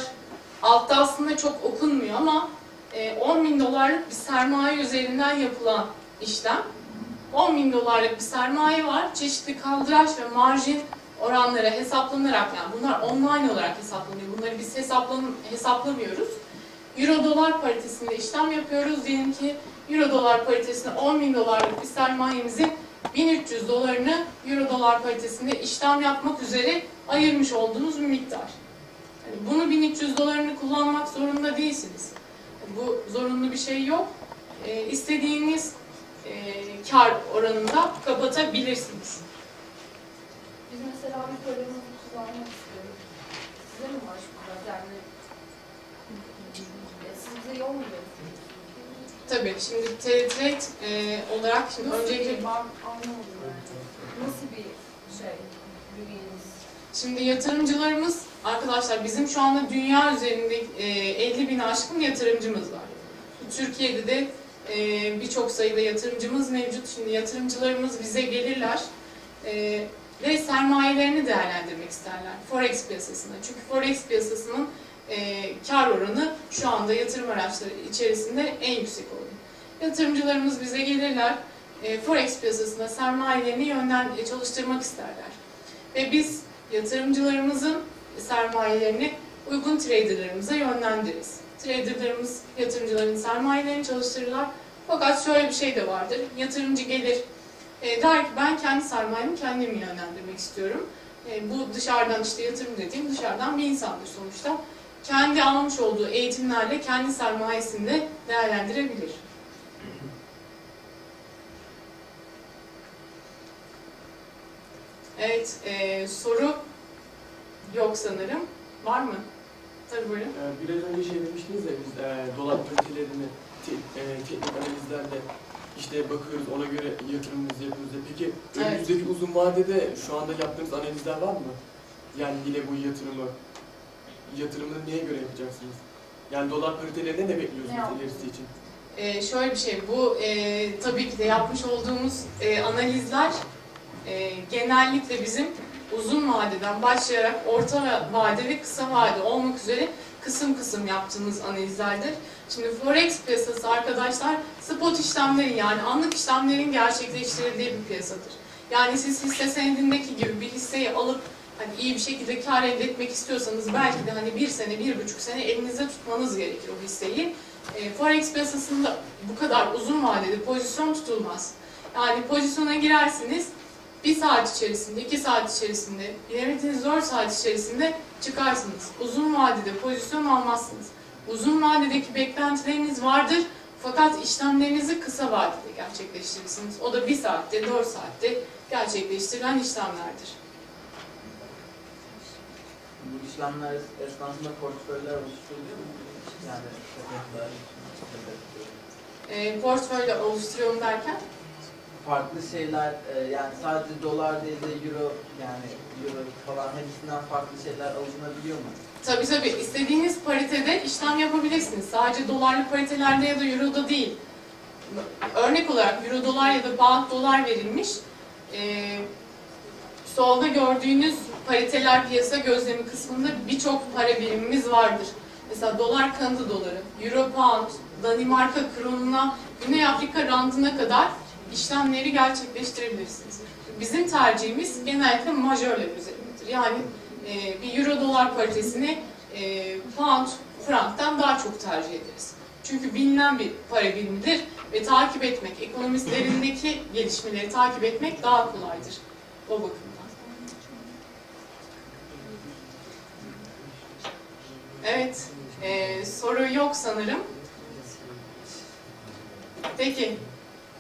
altta aslında çok okunmuyor ama e, 10 bin dolarlık bir sermaye üzerinden yapılan işlem. 10 bin dolarlık bir sermaye var. Çeşitli kaldıraç ve marjin oranları hesaplanarak yani bunlar online olarak hesaplanıyor. Bunları biz hesaplan hesaplamıyoruz. Euro dolar paritesinde işlem yapıyoruz. Diyelim ki Euro dolar paritesine 10 bin dolarlık bir sermayemizin 1300 dolarını Euro dolar paritesinde işlem yapmak üzere ayırmış olduğunuz bir miktar. Yani bunu 1300 dolarını kullanmak zorunda değilsiniz. Bu zorunlu bir şey yok. Ee, istediğiniz e, kar oranında kapatabilirsiniz. Biz mesela bir paramızı kullanmak istiyoruz. Size mi başvuracağız? Yani e, siz bize yol mu? Tabii şimdi Teletrade e, olarak şimdi Nasıl öncelikle bir, ben anlamadım. Nasıl bir şey? Şimdi yatırımcılarımız, arkadaşlar bizim şu anda dünya üzerinde e, 50 bin aşkın yatırımcımız var. Türkiye'de de e, birçok sayıda yatırımcımız mevcut. Şimdi yatırımcılarımız bize gelirler. E, ve sermayelerini değerlendirmek isterler Forex piyasasında. Çünkü Forex piyasasının e, kar oranı şu anda yatırım araçları içerisinde en yüksek oluyor. Yatırımcılarımız bize gelirler, e, Forex piyasasında sermayelerini yönden e, çalıştırmak isterler. Ve biz yatırımcılarımızın sermayelerini uygun traderlarımıza yönlendiririz. Traderlarımız yatırımcıların sermayelerini çalıştırırlar. Fakat şöyle bir şey de vardır. Yatırımcı gelir, e, der ki ben kendi sermayemi kendim yönlendirmek istiyorum. E, bu dışarıdan işte yatırım dediğim dışarıdan bir insandır sonuçta. Kendi almış olduğu eğitimlerle kendi sermayesini de değerlendirebilir. Evet, e, soru yok sanırım. Var mı? Tabii buyurun. Ee, Biraz önce şey demiştiniz ya biz e, dolar paritelerini te- e, teknik analizlerle işte bakıyoruz ona göre yatırımımızı yapıyoruz. da. Peki Evet. önümüzdeki uzun vadede şu anda yaptığınız analizler var mı? Yani yine bu yatırımı yatırımını neye göre yapacaksınız? Yani dolar paritelerinde ne bekliyorsunuz ilerisi için? Ee, şöyle bir şey, bu e, tabii ki de yapmış olduğumuz e, analizler e, genellikle bizim uzun vadeden başlayarak orta vade ve kısa vade olmak üzere kısım kısım yaptığımız analizlerdir. Şimdi Forex piyasası arkadaşlar spot işlemlerin yani anlık işlemlerin gerçekleştirildiği bir piyasadır. Yani siz hisse senedindeki gibi bir hisseyi alıp hani iyi bir şekilde kar elde etmek istiyorsanız belki de hani bir sene, bir buçuk sene elinizde tutmanız gerekir o hisseyi. E, Forex piyasasında bu kadar uzun vadede pozisyon tutulmaz. Yani pozisyona girersiniz, bir saat içerisinde, iki saat içerisinde, bilemediniz dört saat içerisinde çıkarsınız. Uzun vadede pozisyon almazsınız. Uzun vadedeki beklentileriniz vardır fakat işlemlerinizi kısa vadede gerçekleştirirsiniz. O da bir saatte, dört saatte gerçekleştirilen işlemlerdir. Bu işlemler esnasında portföyler oluşturuluyor mu? Yani sepetler. E, portföy oluşturuyorum derken, Farklı şeyler, e, yani sadece dolar değil de euro, yani euro falan hepsinden farklı şeyler alınabiliyor mu? Tabii tabii. istediğiniz paritede işlem yapabilirsiniz. Sadece dolarlı paritelerde ya da euroda değil. Örnek olarak euro dolar ya da pound dolar verilmiş. Ee, solda gördüğünüz pariteler piyasa gözlemi kısmında birçok para birimimiz vardır. Mesela dolar kanada doları, euro pound, Danimarka kronuna, Güney Afrika randına kadar işlemleri gerçekleştirebilirsiniz. Bizim tercihimiz genellikle majörler üzerindedir. Yani e, bir euro dolar paritesini e, pound franktan daha çok tercih ederiz. Çünkü bilinen bir para birimidir ve takip etmek, ekonomistlerindeki gelişmeleri takip etmek daha kolaydır o bakımdan. Evet, e, soru yok sanırım. Peki,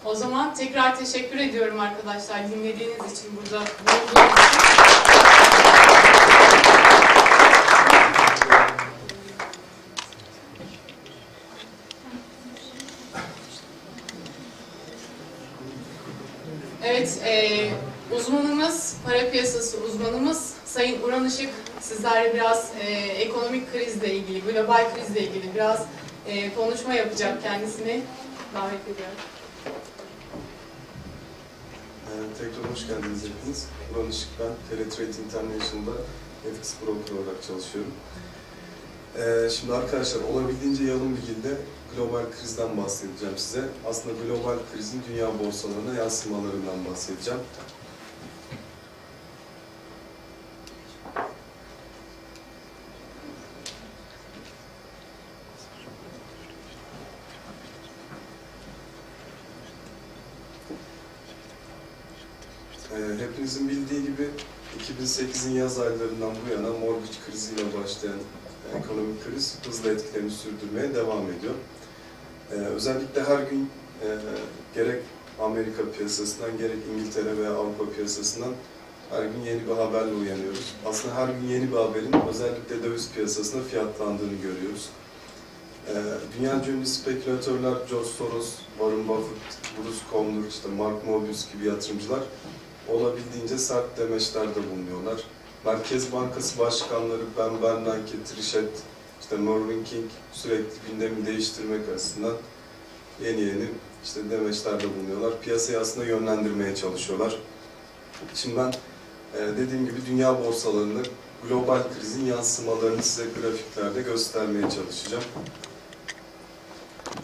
o zaman tekrar teşekkür ediyorum arkadaşlar dinlediğiniz için, burada bulunduğunuz için. Evet, e, uzmanımız, para piyasası uzmanımız Sayın Uran Işık sizlerle biraz e, ekonomik krizle ilgili, global krizle ilgili biraz e, konuşma yapacak kendisini davet ediyorum. Ee, tekrar hoş geldiniz hepiniz. Buran Işık ben, Teletrade International'da FX Broker olarak çalışıyorum. Ee, şimdi arkadaşlar olabildiğince yalın bilgide global krizden bahsedeceğim size. Aslında global krizin dünya borsalarına yansımalarından bahsedeceğim. Ee, hepinizin bildiği gibi 2008'in yaz aylarından bu yana mortgage kriziyle başlayan e, ekonomik kriz hızla etkilerini sürdürmeye devam ediyor. Ee, özellikle her gün e, gerek Amerika piyasasından gerek İngiltere veya Avrupa piyasasından her gün yeni bir haberle uyanıyoruz. Aslında her gün yeni bir haberin özellikle döviz piyasasında fiyatlandığını görüyoruz. Ee, Dünya ünlü spekülatörler George Soros, Warren Buffett, Bruce Komler, işte Mark Mobius gibi yatırımcılar olabildiğince sert demeçlerde bulunuyorlar. Merkez Bankası başkanları Ben Bernanke, Trichet, işte Mervyn King sürekli gündemi değiştirmek açısından yeni yeni işte demeçlerde bulunuyorlar. Piyasayı aslında yönlendirmeye çalışıyorlar. Şimdi ben e, dediğim gibi dünya borsalarında global krizin yansımalarını size grafiklerde göstermeye çalışacağım.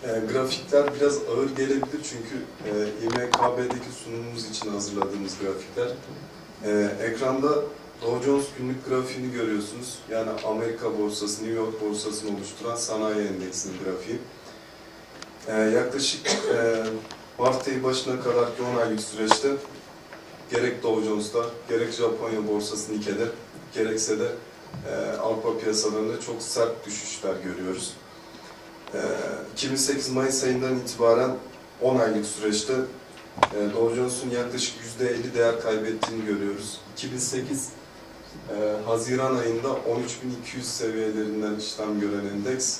E, grafikler biraz ağır gelebilir çünkü e, İMKB'deki sunumumuz için hazırladığımız grafikler. E, ekranda Dow Jones günlük grafiğini görüyorsunuz. Yani Amerika borsası, New York borsasını oluşturan sanayi endeksinin grafiği. E, yaklaşık e, Mart ayı başına kadar ki 10 aylık süreçte gerek Dow Jones'ta, gerek Japonya borsası Nikkei'de, gerekse de e, Avrupa piyasalarında çok sert düşüşler görüyoruz. E, 2008 Mayıs ayından itibaren 10 aylık süreçte e, Dow Jones'un yaklaşık %50 değer kaybettiğini görüyoruz. 2008 e, Haziran ayında 13.200 seviyelerinden işlem gören endeks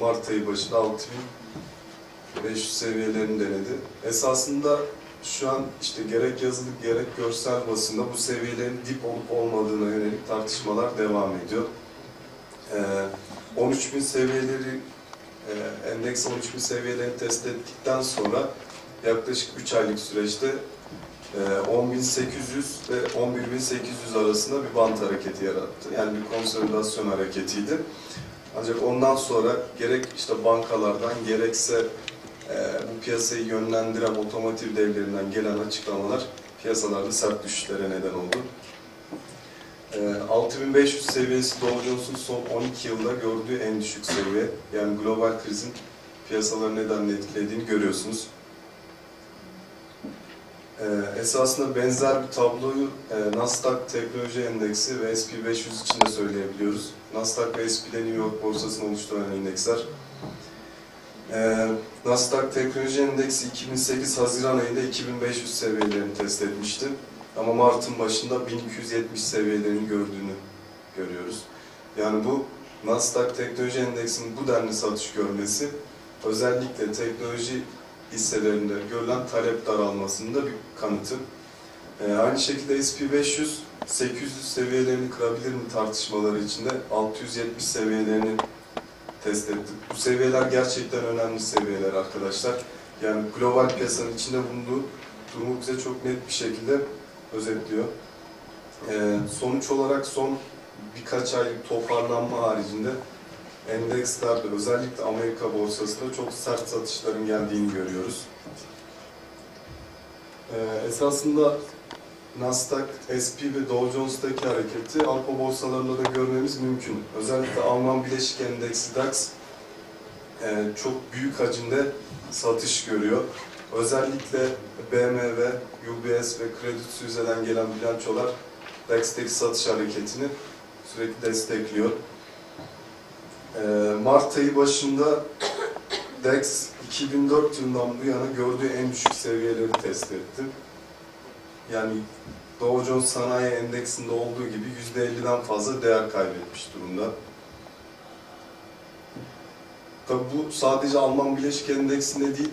Mart ayı başında 6.500 seviyelerini denedi. Esasında şu an işte gerek yazılı gerek görsel basında bu seviyelerin dip olup olmadığına yönelik tartışmalar devam ediyor. Ee, 13.000 seviyeleri e, endeks 13.000 seviyelerini test ettikten sonra yaklaşık 3 aylık süreçte e, 10.800 ve 11.800 arasında bir bant hareketi yarattı. Yani bir konsolidasyon hareketiydi. Ancak ondan sonra gerek işte bankalardan gerekse e, bu piyasayı yönlendiren otomotiv devlerinden gelen açıklamalar piyasalarda sert düşüşlere neden oldu. E, 6500 seviyesi Dow Jones'un son 12 yılda gördüğü en düşük seviye. Yani global krizin piyasaları nedenle etkilediğini görüyorsunuz. E, esasında benzer bir tabloyu e, Nasdaq Teknoloji Endeksi ve S&P 500 için de söyleyebiliyoruz. Nasdaq ve S&P de New York borsasını oluşturan endeksler. Ee, Nasdaq Teknoloji Endeksi 2008 Haziran ayında 2500 seviyelerini test etmişti. Ama Mart'ın başında 1270 seviyelerini gördüğünü görüyoruz. Yani bu Nasdaq Teknoloji Endeksinin bu denli satış görmesi özellikle teknoloji hisselerinde görülen talep daralmasının da bir kanıtı. Ee, aynı şekilde S&P 500 800 seviyelerini kırabilir mi tartışmaları içinde 670 seviyelerini test ettik. Bu seviyeler gerçekten önemli seviyeler arkadaşlar. Yani global piyasanın içinde bulunduğu durumu bize çok net bir şekilde özetliyor. Ee, sonuç olarak son birkaç aylık toparlanma haricinde endekslerde özellikle Amerika borsasında çok sert satışların geldiğini görüyoruz. Ee, esasında Nasdaq, S&P ve Dow Jones'taki hareketi Avrupa borsalarında da görmemiz mümkün. Özellikle Alman Bileşik Endeksi DAX e, çok büyük hacimde satış görüyor. Özellikle BMW, UBS ve Credit Suisse'den gelen bilançolar DAX'teki satış hareketini sürekli destekliyor. E, Mart ayı başında DAX 2004 yılından bu yana gördüğü en düşük seviyeleri test etti. Yani Dow Jones Sanayi Endeksinde olduğu gibi %50'den fazla değer kaybetmiş durumda. Tabi bu sadece Alman Bileşik Endeksinde değil,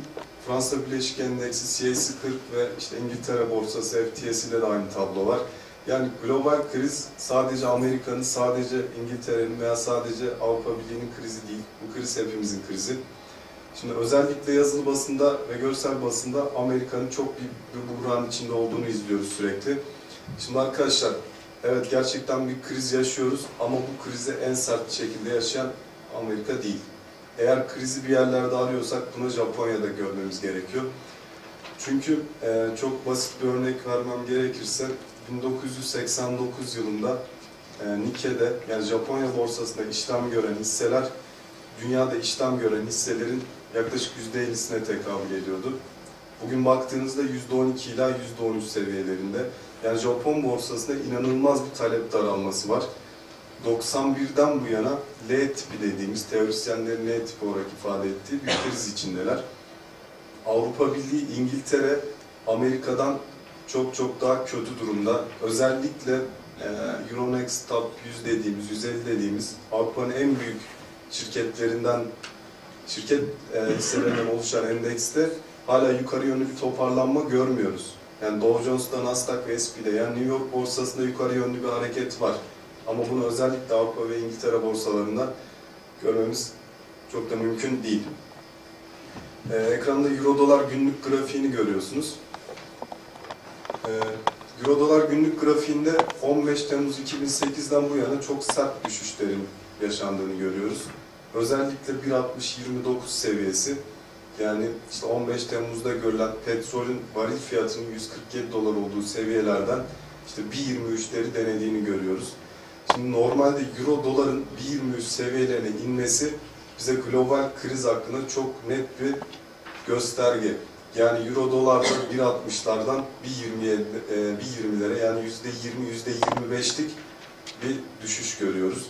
Fransa Bileşik Endeksi, CAC 40 ve işte İngiltere borsası FTSE ile de aynı tablo var. Yani global kriz sadece Amerika'nın, sadece İngiltere'nin veya sadece Avrupa Birliği'nin krizi değil. Bu kriz hepimizin krizi. Şimdi özellikle yazılı basında ve görsel basında Amerika'nın çok büyük bir buhran içinde olduğunu izliyoruz sürekli. Şimdi arkadaşlar, evet gerçekten bir kriz yaşıyoruz ama bu krizi en sert şekilde yaşayan Amerika değil. Eğer krizi bir yerlerde arıyorsak bunu Japonya'da görmemiz gerekiyor. Çünkü e, çok basit bir örnek vermem gerekirse 1989 yılında e, Nikkei'de yani Japonya borsasında işlem gören hisseler dünyada işlem gören hisselerin yaklaşık %50'sine tekabül ediyordu. Bugün baktığınızda %12 ila %13 seviyelerinde. Yani Japon borsasında inanılmaz bir talep daralması var. 91'den bu yana L tipi dediğimiz teorisyenlerin L tipi olarak ifade ettiği bir kriz içindeler. Avrupa Birliği, İngiltere, Amerika'dan çok çok daha kötü durumda. Özellikle e, Euronext Top 100 dediğimiz, 150 dediğimiz Avrupa'nın en büyük şirketlerinden, şirket e, hisselerinden oluşan endekste hala yukarı yönlü bir toparlanma görmüyoruz. Yani Dow Jones'ta, Nasdaq ve S&P'de yani New York borsasında yukarı yönlü bir hareket var. Ama bunu özellikle Avrupa ve İngiltere borsalarında görmemiz çok da mümkün değil. Ee, ekranda Euro dolar günlük grafiğini görüyorsunuz. Ee, Euro dolar günlük grafiğinde 15 Temmuz 2008'den bu yana çok sert düşüşlerin yaşandığını görüyoruz. Özellikle 1.60-29 seviyesi yani işte 15 Temmuz'da görülen petrolün varil fiyatının 147 dolar olduğu seviyelerden işte 1.23'leri denediğini görüyoruz. Şimdi normalde Euro doların 1.23 seviyelerine inmesi bize global kriz hakkında çok net bir gösterge. Yani Euro dolarda 1.60'lardan 1.20'ye, e, 1.20'lere yani %20, %25'lik bir düşüş görüyoruz.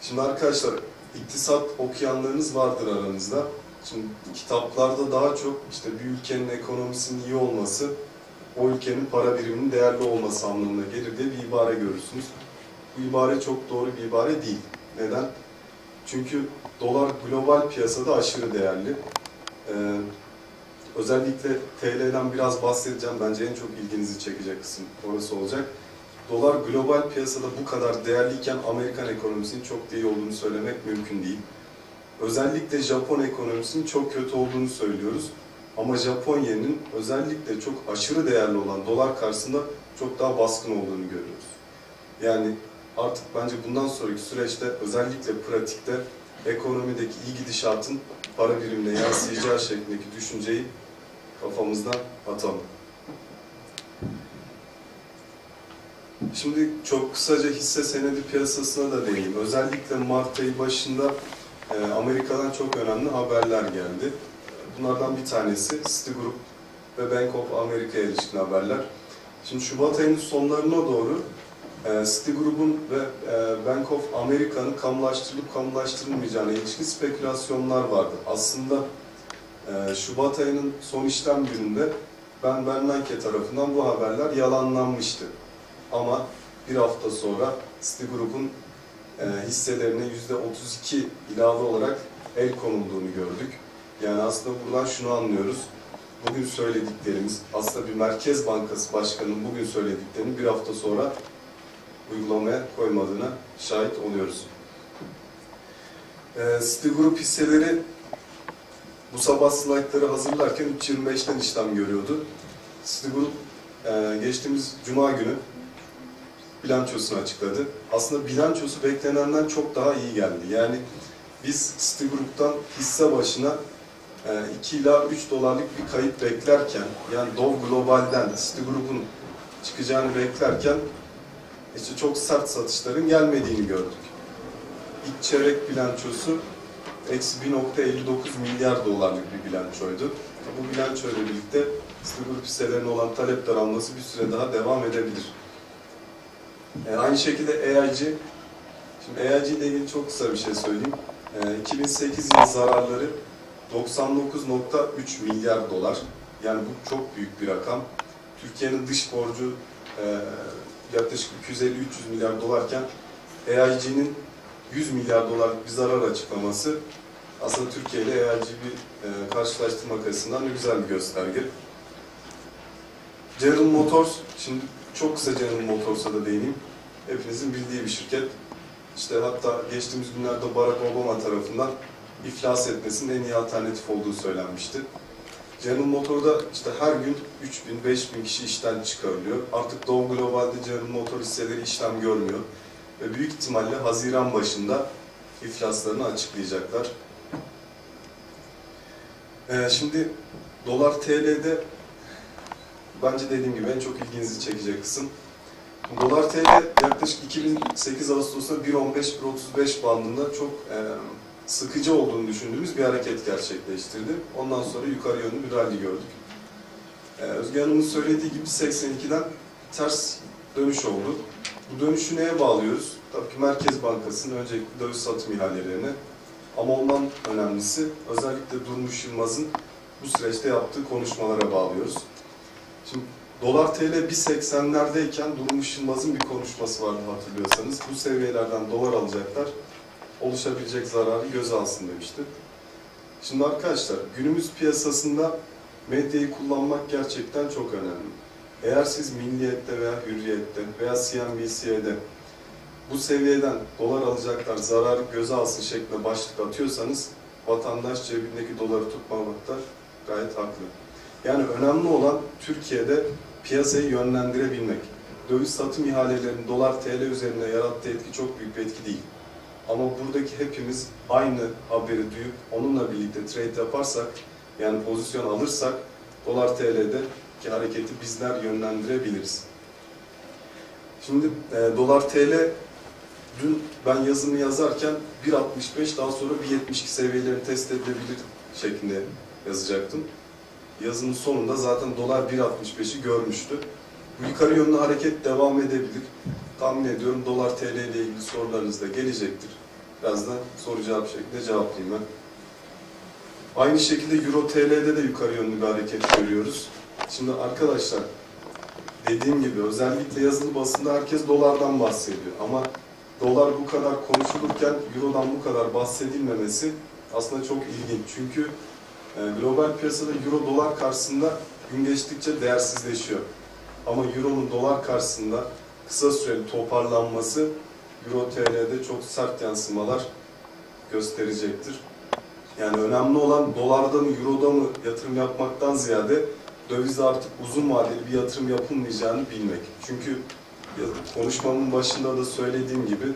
Şimdi arkadaşlar iktisat okuyanlarınız vardır aranızda. Şimdi kitaplarda daha çok işte bir ülkenin ekonomisinin iyi olması, o ülkenin para biriminin değerli olması anlamına gelir diye bir ibare görürsünüz. Bu ibare çok doğru bir ibare değil. Neden? Çünkü dolar global piyasada aşırı değerli. Ee, özellikle TL'den biraz bahsedeceğim. Bence en çok ilginizi çekecek kısım orası olacak. Dolar global piyasada bu kadar değerliyken Amerikan ekonomisinin çok iyi olduğunu söylemek mümkün değil. Özellikle Japon ekonomisinin çok kötü olduğunu söylüyoruz. Ama Japon yeninin özellikle çok aşırı değerli olan dolar karşısında çok daha baskın olduğunu görüyoruz. Yani artık bence bundan sonraki süreçte özellikle pratikte ekonomideki iyi gidişatın para birimine yansıyacağı şeklindeki düşünceyi kafamızdan atalım. Şimdi çok kısaca hisse senedi piyasasına da değineyim. Özellikle Mart ayı başında e, Amerika'dan çok önemli haberler geldi. Bunlardan bir tanesi Citigroup ve Bank of America'ya ilişkin haberler. Şimdi Şubat ayının sonlarına doğru e, Citigroup'un ve e, Bank of America'nın kamulaştırılıp kamulaştırılmayacağına ilişkin spekülasyonlar vardı. Aslında e, Şubat ayının son işlem gününde Ben Bernanke tarafından bu haberler yalanlanmıştı. Ama bir hafta sonra Citigroup'un e, hisselerine %32 ilave olarak el konulduğunu gördük. Yani aslında buradan şunu anlıyoruz. Bugün söylediklerimiz, aslında bir Merkez Bankası Başkanı'nın bugün söylediklerini bir hafta sonra uygulamaya koymadığına şahit oluyoruz. E, Citigroup hisseleri bu sabah slaytları hazırlarken 3.25'ten işlem görüyordu. Citigroup e, geçtiğimiz Cuma günü bilançosunu açıkladı. Aslında bilançosu beklenenden çok daha iyi geldi. Yani biz Citigroup'tan hisse başına 2 ila 3 dolarlık bir kayıp beklerken, yani Dov Global'den Citigroup'un çıkacağını beklerken işte çok sert satışların gelmediğini gördük. İlk çeyrek bilançosu eksi 1.59 milyar dolarlık bir bilançoydu. Bu bilançoyla birlikte Citigroup hisselerine olan talep daralması bir süre daha devam edebilir. E, aynı şekilde EIG, şimdi EIG ile ilgili çok kısa bir şey söyleyeyim. E, 2008 yıl zararları 99.3 milyar dolar. Yani bu çok büyük bir rakam. Türkiye'nin dış borcu e, yaklaşık 250-300 milyar dolarken EIG'nin 100 milyar dolarlık bir zarar açıklaması aslında Türkiye ile EIG bir e, karşılaştırmak açısından da güzel bir gösterge. General Motors, şimdi çok kısa General Motors'a da değineyim. Hepinizin bildiği bir şirket. İşte hatta geçtiğimiz günlerde Barack Obama tarafından iflas etmesinin en iyi alternatif olduğu söylenmişti. General Motor'da işte her gün 3000 5000 kişi işten çıkarılıyor. Artık Dow Global'de General Motor hisseleri işlem görmüyor. Ve büyük ihtimalle Haziran başında iflaslarını açıklayacaklar. Ee, şimdi dolar TL'de bence dediğim gibi en çok ilginizi çekecek kısım. Dolar TL yaklaşık 2008 Ağustos'ta 1.15-1.35 bandında çok e, sıkıcı olduğunu düşündüğümüz bir hareket gerçekleştirdi. Ondan sonra yukarı yönlü bir rally gördük. Ee, Özge Hanım'ın söylediği gibi 82'den ters dönüş oldu. Bu dönüşü neye bağlıyoruz? Tabii ki Merkez Bankası'nın öncelikle döviz satım ihalelerine. Ama ondan önemlisi özellikle Durmuş Yılmaz'ın bu süreçte yaptığı konuşmalara bağlıyoruz. Şimdi dolar TL 1.80'lerdeyken Durmuş Yılmaz'ın bir konuşması vardı hatırlıyorsanız. Bu seviyelerden dolar alacaklar, oluşabilecek zararı göze alsın demişti. Şimdi arkadaşlar günümüz piyasasında medyayı kullanmak gerçekten çok önemli. Eğer siz Milliyet'te veya Hürriyet'te veya CNBC'de bu seviyeden dolar alacaklar, zararı göze alsın şeklinde başlık atıyorsanız vatandaş cebindeki doları tutmamakta gayet haklı. Yani önemli olan Türkiye'de piyasayı yönlendirebilmek. Döviz satım ihalelerinin dolar TL üzerinde yarattığı etki çok büyük bir etki değil. Ama buradaki hepimiz aynı haberi duyup onunla birlikte trade yaparsak, yani pozisyon alırsak dolar TL'deki hareketi bizler yönlendirebiliriz. Şimdi e, dolar TL dün ben yazımı yazarken 1.65 daha sonra 1.72 seviyelerini test edilebilir şeklinde yazacaktım. Yazının sonunda zaten dolar 1.65'i görmüştü. Bu yukarı yönlü hareket devam edebilir. Tahmin ediyorum dolar TL ile ilgili sorularınız da gelecektir. Birazdan soru cevap şeklinde cevaplayayım ben. Aynı şekilde Euro TL'de de yukarı yönlü bir hareket görüyoruz. Şimdi arkadaşlar dediğim gibi özellikle yazılı basında herkes dolardan bahsediyor. Ama dolar bu kadar konuşulurken Euro'dan bu kadar bahsedilmemesi aslında çok ilginç. Çünkü e, global piyasada Euro dolar karşısında gün geçtikçe değersizleşiyor. Ama Euro'nun dolar karşısında kısa süreli toparlanması Euro TL'de çok sert yansımalar gösterecektir. Yani önemli olan dolarda mı, euroda mı yatırım yapmaktan ziyade dövize artık uzun vadeli bir yatırım yapılmayacağını bilmek. Çünkü konuşmamın başında da söylediğim gibi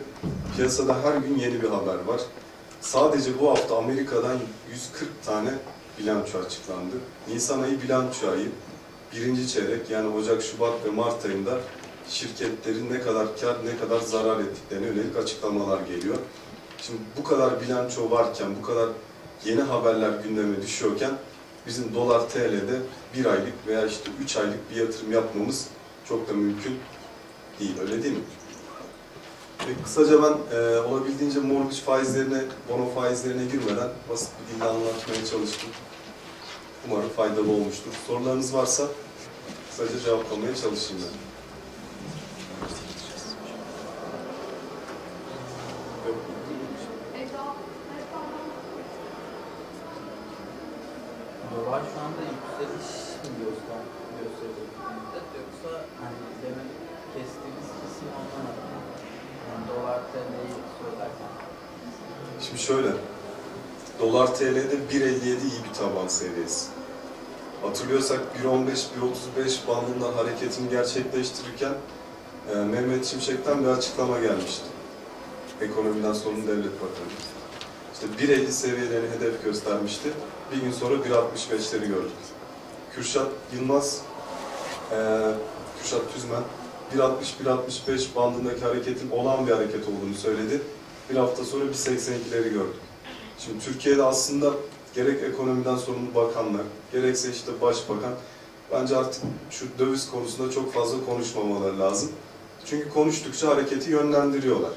piyasada her gün yeni bir haber var. Sadece bu hafta Amerika'dan 140 tane bilanço açıklandı. Nisan ayı bilanço ayı. Birinci çeyrek yani Ocak, Şubat ve Mart ayında şirketlerin ne kadar kar, ne kadar zarar ettiklerine yönelik açıklamalar geliyor. Şimdi bu kadar bilanço varken, bu kadar yeni haberler gündeme düşüyorken bizim dolar TL'de bir aylık veya işte üç aylık bir yatırım yapmamız çok da mümkün değil. Öyle değil mi? Ve kısaca ben e, olabildiğince mortgage faizlerine, bono faizlerine girmeden basit bir dille anlatmaya çalıştım. Umarım faydalı olmuştur. Sorularınız varsa kısaca cevaplamaya çalışayım ben. Yok. Dolar şu anda yükseliş mi göster gösterecek müddet yoksa hani demin kestiğimiz kesim anlamadım. Yani dolar TL'yi söylerken Şimdi şöyle, dolar TL'de 1.57 iyi bir taban seviyesi. Hatırlıyorsak 1.15-1.35 bandından hareketini gerçekleştirirken e, Mehmet Şimşek'ten bir açıklama gelmişti. Ekonomiden sorumlu devlet bakanı. İşte 1.50 seviyelerini hedef göstermişti. Bir gün sonra 1.65'leri gördük. Kürşat Yılmaz, e, Kürşat Tüzmen 1.60-1.65 bandındaki hareketin olan bir hareket olduğunu söyledi. Bir hafta sonra 1.82'leri gördük. Şimdi Türkiye'de aslında gerek ekonomiden sorumlu bakanlar, gerekse işte başbakan bence artık şu döviz konusunda çok fazla konuşmamaları lazım. Çünkü konuştukça hareketi yönlendiriyorlar.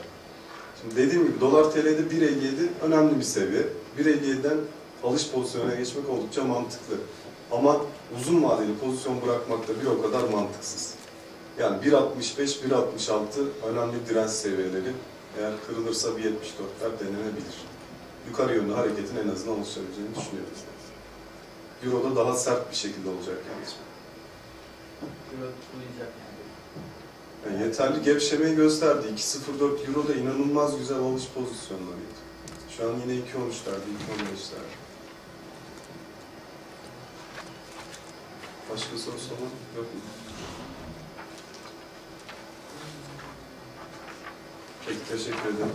Şimdi dediğim gibi dolar TL'de 1.57 önemli bir seviye. 1.57'den alış pozisyonuna geçmek oldukça mantıklı. Ama uzun vadeli pozisyon bırakmak da bir o kadar mantıksız. Yani 1.65-1.66 önemli direnç seviyeleri. Eğer kırılırsa 1.74'ler denenebilir. Yukarı yönlü hareketin en azından oluşabileceğini düşünüyoruz. Euro'da daha sert bir şekilde olacak yalnız. Euro tutulacak yani. Yani yeterli gevşemeyi gösterdi. 2.04 Euro da inanılmaz güzel alış pozisyonlarıydı. Şu an yine 2.13'lerde, 2.15'lerde. Başka sorusu olan yok mu? Peki teşekkür ederim.